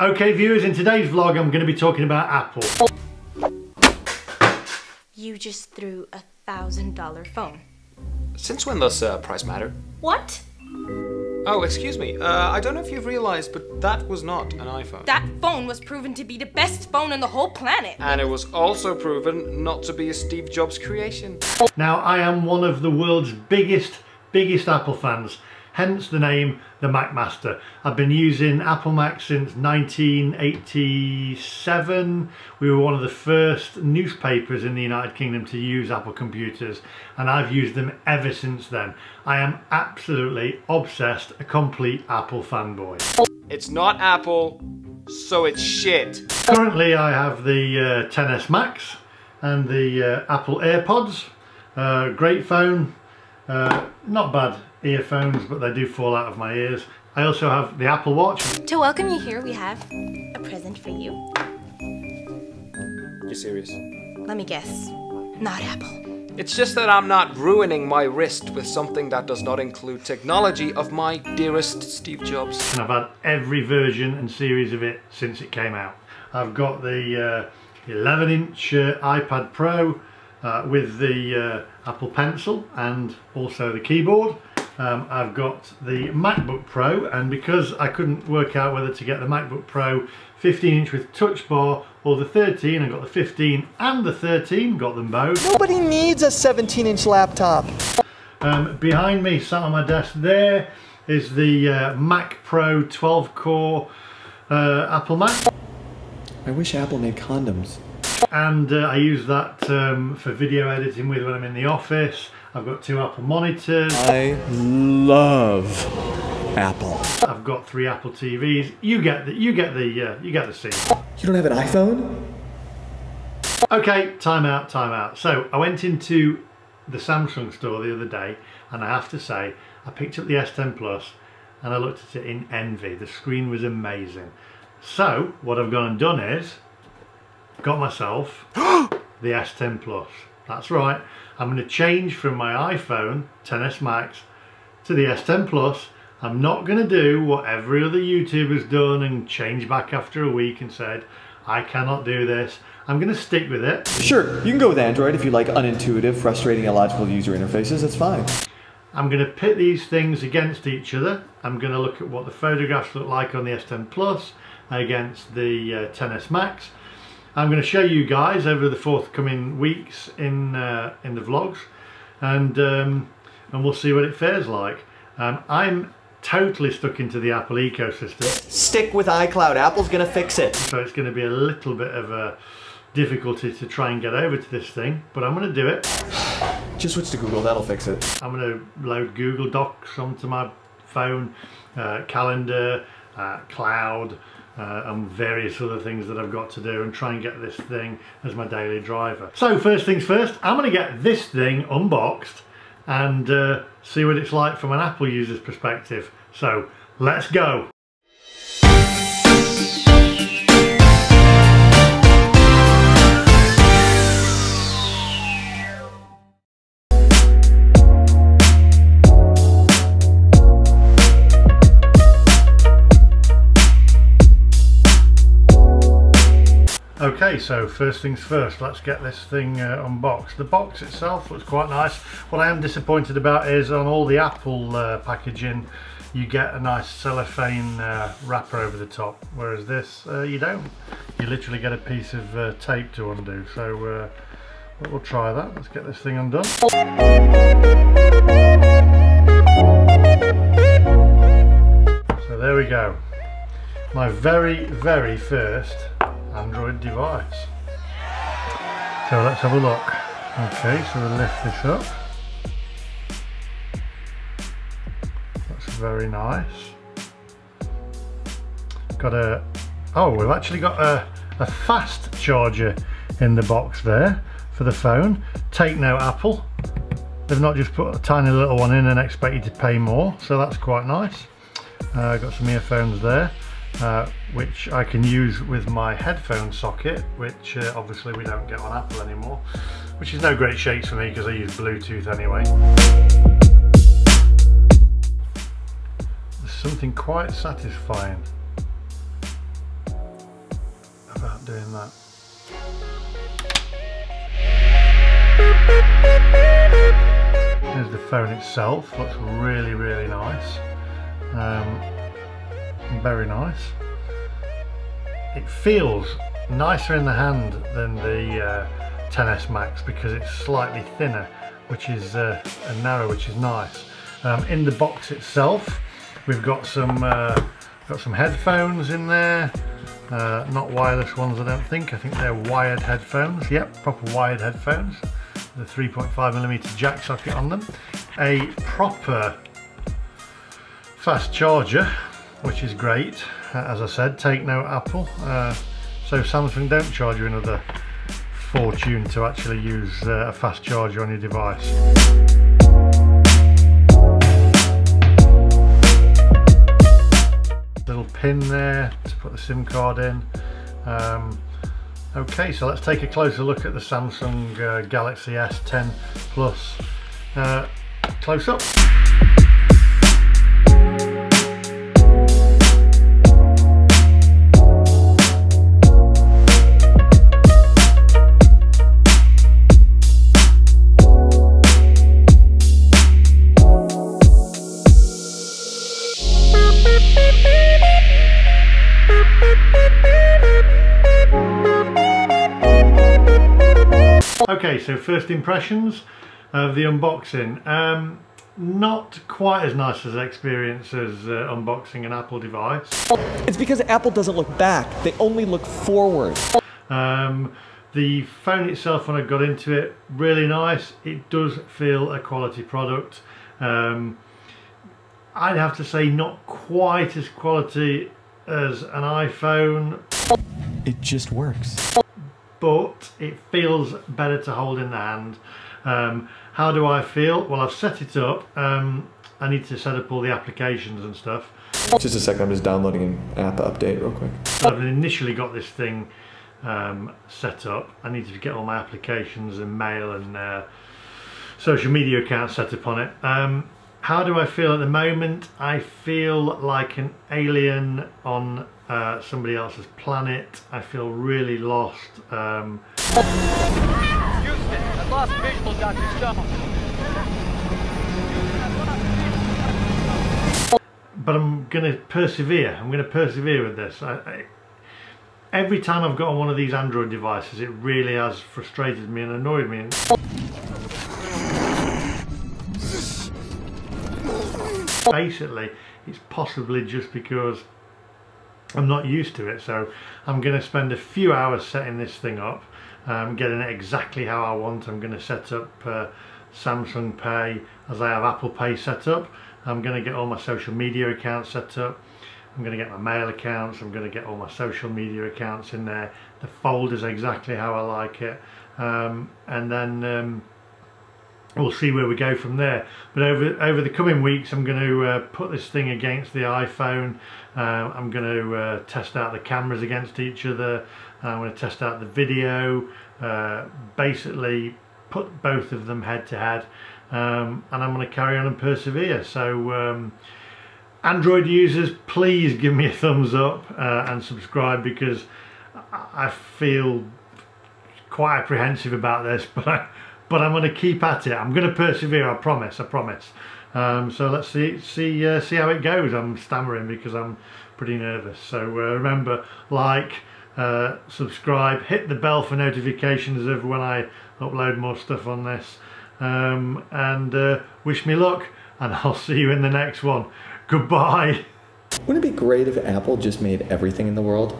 Okay viewers, in today's vlog I'm going to be talking about Apple. You just threw a thousand dollar phone. Since when does uh, price matter? What? Oh, excuse me. Uh, I don't know if you've realized, but that was not an iPhone. That phone was proven to be the best phone on the whole planet. and it was also proven not to be a Steve Jobs creation. Now I am one of the world's biggest, biggest Apple fans, hence the name the Mac Master. I've been using Apple Mac since 1987. We were one of the first newspapers in the United Kingdom to use Apple computers and I've used them ever since then. I am absolutely obsessed, a complete Apple fanboy. It's not Apple, so it's shit. Currently I have the uh, XS Max and the uh, Apple AirPods. Uh, great phone, uh, not bad earphones but they do fall out of my ears. I also have the Apple Watch. To welcome you here, we have a present for you. You serious? Let me guess. Not Apple. It's just that I'm not ruining my wrist with something that does not include technology of my dearest Steve Jobs. and I've had every version and series of it since it came out. I've got the uh, 11 inch uh, iPad Pro uh, with the uh, Apple Pencil and also the keyboard. Um, I've got the MacBook Pro and because I couldn't work out whether to get the MacBook Pro 15 inch with touch bar or the 13, I got the 15 and the 13, got them both. Nobody needs a 17 inch laptop. Um, behind me, sat on my desk there, is the uh, Mac Pro 12 core uh, Apple Mac. I wish Apple made condoms. And uh, I use that um, for video editing with when I'm in the office. I've got two Apple monitors. I love Apple. I've got three Apple TVs. You get the you get the uh, you get the scene. You don't have an iPhone? Okay, time out, time out. So I went into the Samsung store the other day, and I have to say I picked up the S10 Plus, and I looked at it in envy. The screen was amazing. So what I've gone and done is got myself the S10 Plus. That's right. I'm going to change from my iPhone XS Max to the S10 Plus. I'm not going to do what every other YouTuber's done and change back after a week and said, I cannot do this. I'm going to stick with it. Sure, you can go with Android if you like unintuitive, frustrating, illogical user interfaces, that's fine. I'm going to pit these things against each other. I'm going to look at what the photographs look like on the S10 Plus against the uh, XS Max. I'm going to show you guys over the forthcoming weeks in uh, in the vlogs, and um, and we'll see what it fares like. Um, I'm totally stuck into the Apple ecosystem, Stick with iCloud, Apple's gonna fix it. so it's going to be a little bit of a difficulty to try and get over to this thing, but I'm going to do it. Just switch to Google, that'll fix it. I'm going to load Google Docs onto my phone, uh, calendar, uh, cloud, uh, and various other things that I've got to do and try and get this thing as my daily driver. So first things first, I'm going to get this thing unboxed and uh, see what it's like from an Apple user's perspective. So let's go. So first things first, let's get this thing uh, unboxed. The box itself looks quite nice. What I am disappointed about is on all the Apple uh, packaging, you get a nice cellophane uh, wrapper over the top, whereas this, uh, you don't. You literally get a piece of uh, tape to undo. So uh, we'll try that. Let's get this thing undone. So there we go. My very, very first Android device. So let's have a look. Okay, so we'll lift this up. That's very nice. Got a, oh, we've actually got a, a fast charger in the box there for the phone. Take note Apple. They've not just put a tiny little one in and expect you to pay more, so that's quite nice. Uh, got some earphones there. Uh, which I can use with my headphone socket, which uh, obviously we don't get on Apple anymore, which is no great shakes for me because I use Bluetooth anyway. There's something quite satisfying about doing that. There's the phone itself, looks really, really nice. Um, very nice. It feels nicer in the hand than the uh, XS Max because it's slightly thinner, which is uh, and narrow, which is nice. Um, in the box itself, we've got some uh, got some headphones in there. Uh, not wireless ones, I don't think. I think they're wired headphones. Yep, proper wired headphones. The 3.5 millimeter jack socket on them. A proper fast charger, which is great. As I said, take note Apple. Uh, so Samsung don't charge you another fortune to actually use uh, a fast charger on your device. Little pin there to put the SIM card in. Um, okay, so let's take a closer look at the Samsung uh, Galaxy S10 Plus uh, close up. So first impressions of the unboxing. Um, not quite as nice as experience as uh, unboxing an Apple device. It's because Apple doesn't look back, they only look forward. Um, the phone itself, when I got into it, really nice. It does feel a quality product. Um, I'd have to say not quite as quality as an iPhone, It just works. But it feels better to hold in the hand. Um, how do I feel? Well, I've set it up. Um, I need to set up all the applications and stuff. Just a second, I'm just downloading an app update real quick. I've initially got this thing um, set up. I need to get all my applications and mail and uh, social media accounts set up on it. Um, how do I feel at the moment? I feel like an alien on uh, somebody else's planet. I feel really lost. Um, Houston, I lost visual, Dr. Stone. but I'm going to persevere. I'm going to persevere with this. I, I, every time I've got on one of these Android devices, it really has frustrated me and annoyed me. Basically, it's possibly just because I'm not used to it. So I'm going to spend a few hours setting this thing up, um, getting it exactly how I want. I'm going to set up uh, Samsung Pay as I have Apple Pay set up. I'm going to get all my social media accounts set up. I'm going to get my mail accounts. I'm going to get all my social media accounts in there. The folders exactly how I like it. Um, and then um, we'll see where we go from there. But over over the coming weeks, I'm going to uh, put this thing against the iPhone. Uh, I'm going to uh, test out the cameras against each other. I'm going to test out the video. Uh, basically, put both of them head to head, um, and I'm going to carry on and persevere. So. Um, Android users, please give me a thumbs up uh, and subscribe because I feel quite apprehensive about this, but I, but I'm going to keep at it. I'm going to persevere. I promise. I promise. Um, so let's see see uh, see how it goes. I'm stammering because I'm pretty nervous. So uh, remember, like, uh, subscribe, hit the bell for notifications of when I upload more stuff on this, um, and uh, wish me luck. And I'll see you in the next one. Goodbye. Wouldn't it be great if Apple just made everything in the world?